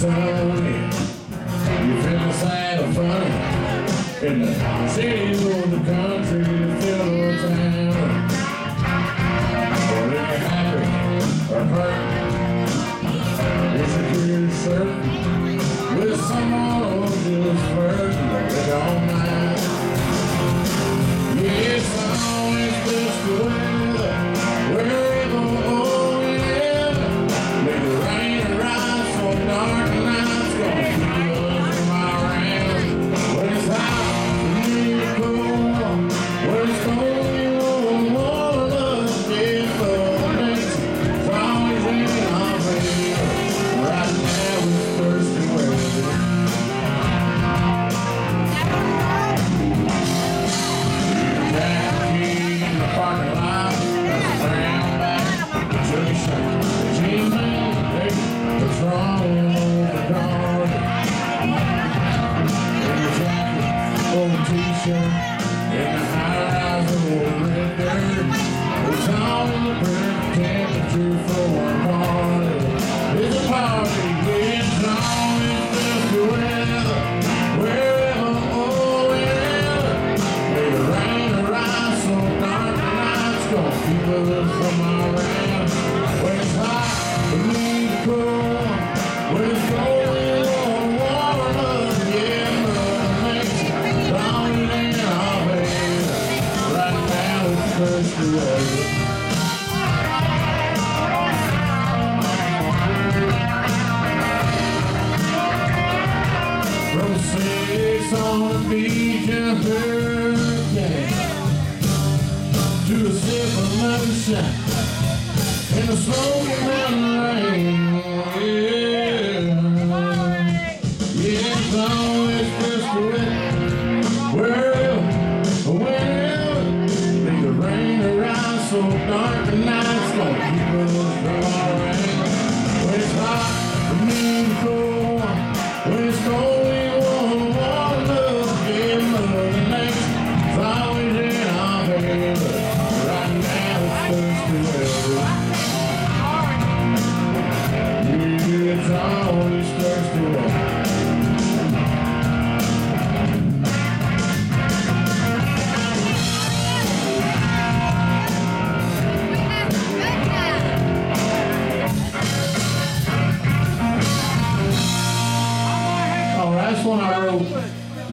time. in the high-rise old red dirt. It's all the burnt temperature for a party. It's a party getting on, weather. Wherever, oh, wherever. Rain dark nights gonna keep us from our. Rosettes on beach in hurricane. To a moonshine In the smoky mountain rain Yeah, yeah so F1 Arrow